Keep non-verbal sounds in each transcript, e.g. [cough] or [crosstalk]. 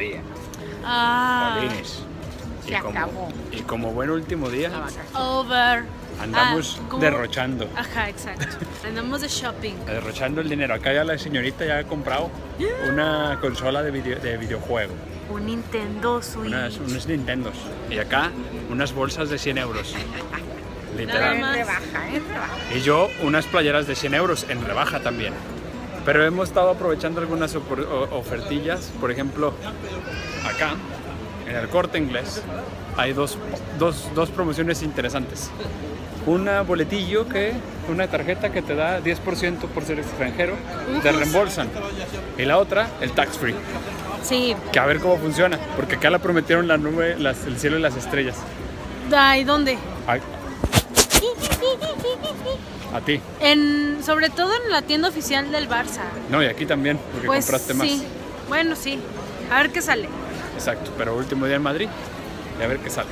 día. Ah, Jolines. Se acabó. y como buen último día, over. andamos Ah, derrochando. Ajá, exacto. [laughs] Andamos de shopping. Derrochando el dinero. Acá ya la señorita ya ha comprado una consola de, video- de videojuego. Un Nintendo Switch. Unas, unos Nintendos. Y acá unas bolsas de 100 euros. [laughs] Nada Literal. más. En rebaja, en rebaja. Y yo unas playeras de 100 euros en rebaja también. Pero hemos estado aprovechando algunas ofertillas. Por ejemplo, acá, en el corte inglés, hay dos, dos, dos promociones interesantes. Una boletillo que, una tarjeta que te da 10% por ser extranjero, te reembolsan. Y la otra, el tax free. Sí. Que a ver cómo funciona, porque acá la prometieron la nube, las- el cielo y las estrellas. Ay, ¿dónde? Ay. A ti. En, sobre todo en la tienda oficial del Barça. No, y aquí también, porque Pues compraste más. sí. Bueno, sí. A ver qué sale. Exacto, pero último día en Madrid y a ver qué sale.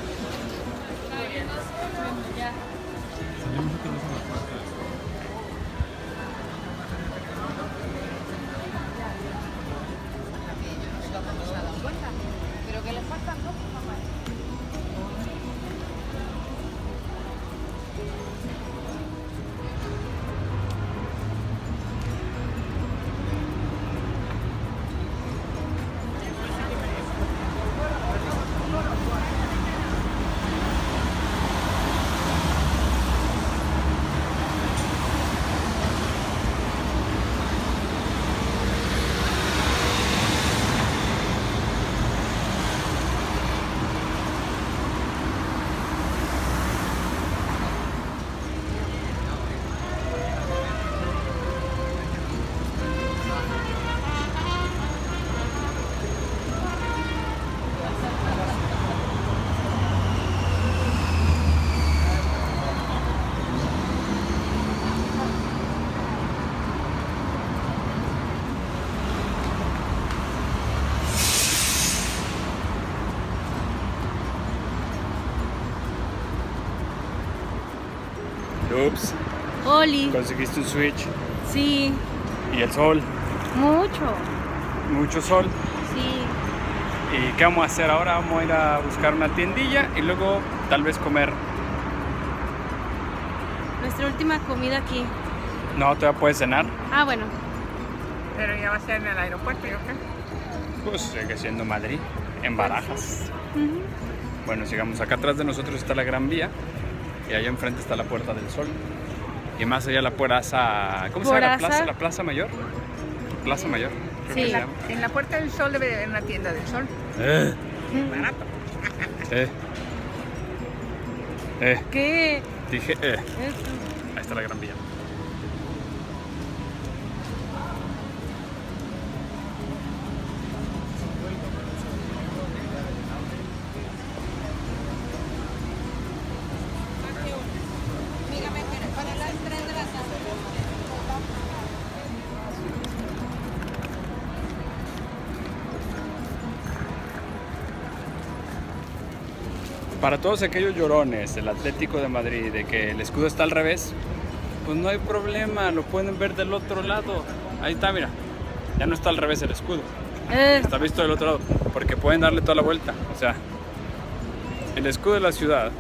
Ups, Oli. conseguiste un Switch Sí. y el sol, Mucho. mucho sol. Sí. ¿Y qué vamos a hacer ahora? Vamos a ir a buscar una tiendilla y luego tal vez comer. Nuestra última comida aquí. No, todavía puedes cenar. Ah, bueno. Pero ya va a ser en el aeropuerto, yo creo. Pues sigue siendo Madrid, en Barajas. Bueno, sigamos. Acá atrás de nosotros está la Gran Vía y allá enfrente está la Puerta del Sol. Y más allá la plaza. ¿Cómo se llama la Plaza. ¿La Plaza Mayor? Plaza Mayor. Sí. se La- en la Puerta del Sol debe de haber una tienda del sol. Eh, Barato. eh. Eh, ¿Qué? dije, eh. Ahí está la Gran Vía. Para todos aquellos llorones del Atlético de Madrid de que el escudo está al revés, pues no hay problema, lo pueden ver del otro lado. Ahí está, mira. Ya no está al revés el escudo, Eh, está visto del otro lado, porque pueden darle toda la vuelta. O sea, el escudo de la ciudad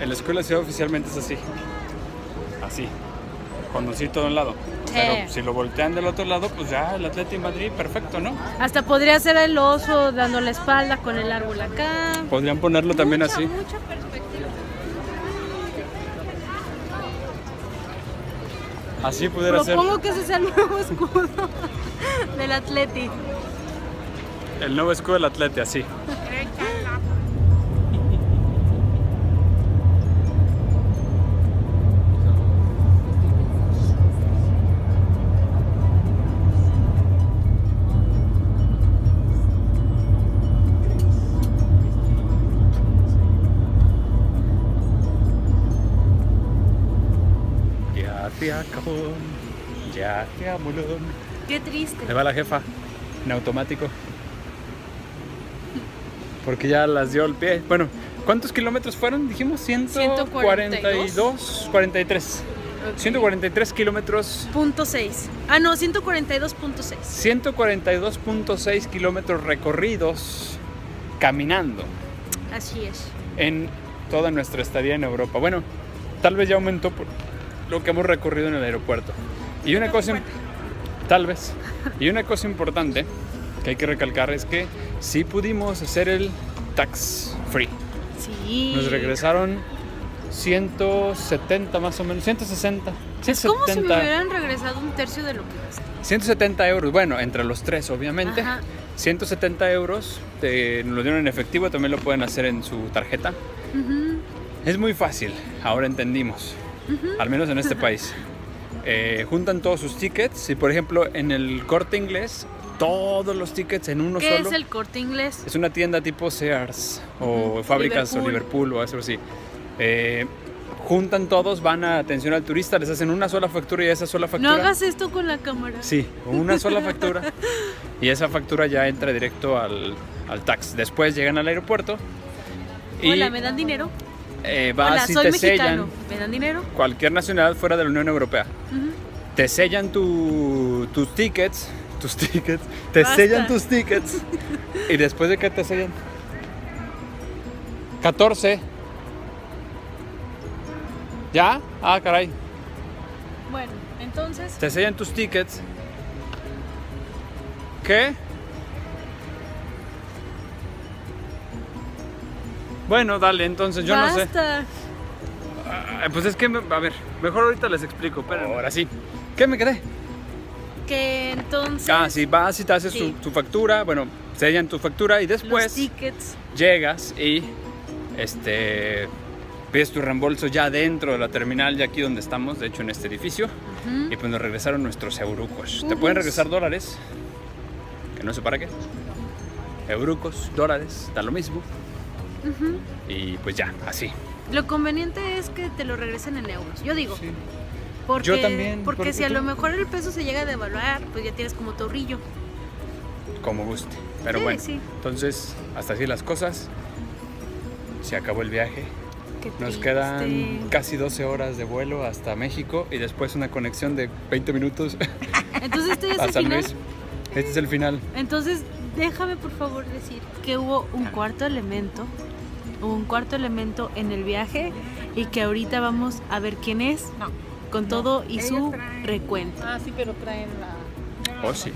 El escudo de la ciudad oficialmente es así. Así. Con osito de un lado. Pero si lo voltean del otro lado, pues ya el Atlético Madrid, perfecto, ¿no? hasta podría ser el oso dando la espalda con el árbol acá. Podrían ponerlo también Mucha, así. Mucha perspectiva. Así pudiera ser Propongo que ese sea el nuevo escudo [laughs] del Atleti. el nuevo escudo del Atleti, así. Ya te amoló. Qué triste. Ahí va la jefa, en automático. Porque ya las dio el pie. Bueno, ¿Cuántos kilómetros fueron? Dijimos 142, 43. 143 kilómetros, Punto 6. Ah, no, 142.6. 142.6 kilómetros recorridos caminando Así es. en toda nuestra estadía en Europa. Bueno, tal vez ya aumentó por lo que hemos recorrido en el aeropuerto. Y una cosa, tal vez, y una cosa importante que hay que recalcar es que sí pudimos hacer el tax free. Sí. Nos regresaron 170 más o menos, 160. Es como si me 170, hubieran regresado un tercio de lo que gasté. 170 euros, bueno, entre los tres obviamente. Ajá. 170 euros, te, nos lo dieron en efectivo, también lo pueden hacer en su tarjeta. Es muy fácil, ahora entendimos, al menos en este país. Eh, juntan todos sus tickets y por ejemplo en el corte inglés, todos los tickets en uno ¿Qué solo. es el corte inglés? Es una tienda tipo Sears o Ujú, fábricas o Liverpool. Liverpool o algo así. Eh, juntan todos, van a atención al turista, les hacen una sola factura y esa sola No factura. hagas esto con la cámara. Sí, una sola factura. [laughs] y esa factura ya entra directo al, al tax. Después llegan al aeropuerto y Hola, ¿me dan dinero? Eh, vas Hola, y soy te mexicano. sellan ¿Me dan dinero? cualquier nacionalidad fuera de la Unión Europea. Te sellan tu- tus tickets, tus tickets, te Basta. sellan tus tickets y después de que te sellan 14 ¿Ya? Ah, caray. Bueno, entonces. Te sellan tus tickets. ¿Qué? Bueno, dale, entonces yo no sé. Basta. Ah, Pues es que, a ver, mejor ahorita les explico, pero ahora sí. ¿Qué me quedé? Que entonces. Ah, sí, vas y te haces Sí. tu, tu factura, bueno, sellan tu factura y Los después tickets. llegas y este pides tu reembolso ya dentro de la terminal, ya aquí donde estamos, de hecho en este edificio, y pues nos regresaron nuestros eurucos. Te pueden regresar dólares, que no sé para qué. Eurucos, dólares, da lo mismo. Y pues ya, así. Lo conveniente es que te lo regresen en euros. Yo digo. Porque, Yo también, Porque porque si a tú- lo mejor el peso se llega a devaluar, pues ya tienes como torrillo. como guste. Pero Sí, bueno, sí. entonces, hasta así las cosas. Se acabó el viaje. Nos quedan casi 12 horas de vuelo hasta México y después una conexión de 20 minutos [laughs] Entonces este es a el final. Luis. Este es el final. Entonces, déjame por favor decir que hubo un cuarto elemento, hubo un cuarto elemento en el viaje y que ahorita vamos a ver quién es No. con todo y Ellos su traen- recuento. Ah, sí, pero traen la. Oh, sí.